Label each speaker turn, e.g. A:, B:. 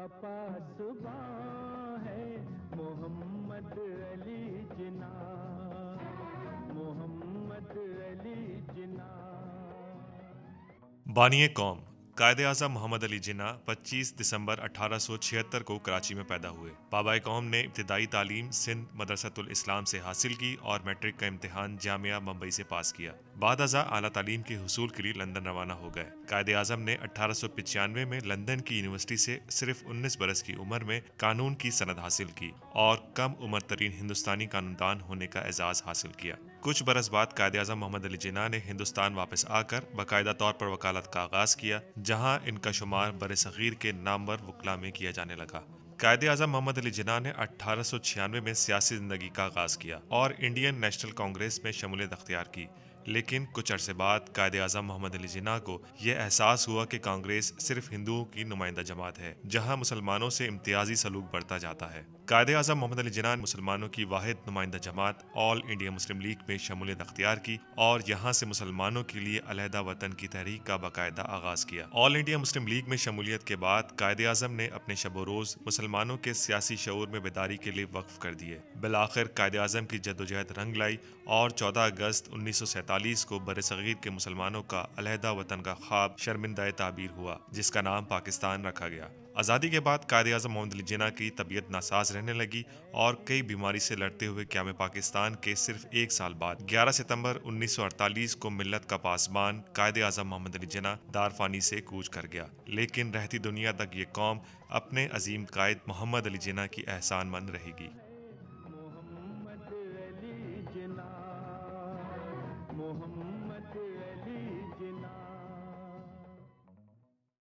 A: का पासबा है मोहम्मद अली जिना। मोहम्मद अली जिना।
B: बानिए कौम। कायद अजम मोहम्मद अली जिन्ना 25 दिसंबर 1876 को कराची में पैदा हुए। बाबा कौम ने इब्तदाई तालीम, सिंध मदरसतुल इस्लाम से हासिल की और मैट्रिक का इम्तहान जामिया मुंबई से पास किया। बाद अजा आला तालीम के हसूल के लिए लंदन रवाना हो गए। कायद अजम ने अठारह में लंदन की यूनिवर्सिटी से सिर्फ़ 19 बरस की उम्र में कानून की सनद हासिल की और कम उम्र तरीन हिंदुस्तानी कानूनदान होने का एजाज हासिल किया। कुछ बरस बाद कायद अजम मोहम्मद अली जिना ने हिंदुस्तान वापस आकर बाकायदा तौर पर वकालत का आगाज़ किया, जहाँ इनका शुमार बर सग़ीर के नामवर वकला में किया जाने लगा। कायद अजम मोहम्मद अली जिना ने अठारह में सियासी ज़िंदगी का आगाज़ किया और इंडियन नेशनल कांग्रेस में शमूलियत अख्तियार की। लेकिन कुछ अरसे बाद कायद अजम मोहम्मद अली जिना को यह एहसास हुआ कि कांग्रेस सिर्फ़ हिंदुओं की नुमाइंदा जमात है, जहाँ मुसलमानों से इम्तियाजी सलूक बढ़ता जाता है। कायद अजम मोहम्मद अली जिना मुसलमानों की वाहिद नुमाइंदा जमात, ऑल इंडिया मुस्लिम लीग में शमूलियत अख्तियार की और यहाँ से मुसलमानों के लिए अलहदा वतन की तहरीक का बाकायदा आगाज़ किया। ऑल इंडिया मुस्लिम लीग में शमूलियत के बाद कायद अजम ने अपने शब रोज़ मुसलमानों के सियासी शूर में बेदारी के लिए वक्फ कर दिए। बिलाखिर कायद अजम की जदोजहद रंग लाई और चौदह अगस्त उन्नीस सौ सैतालीस को बर सग़ीर के मुसलमानों का अलहदा वतन का ख्वाब शर्मिंदा ताबीर हुआ, जिसका नाम पाकिस्तान रखा गया। आज़ादी के बाद कायद अजम मोहम्मद अली जिना की तबीयत नासाज रहने लगी और कई बीमारी से लड़ते हुए क्याम पाकिस्तान के सिर्फ़ एक साल बाद 11 सितंबर 1948 को मिलत का पासबान कायद अजम मोहम्मद अली जिना दारफानी से कूच कर गया। लेकिन रहती दुनिया तक ये कौम अपने अजीम कायद मोहम्मद अली जिना की एहसान मंद रहेगी।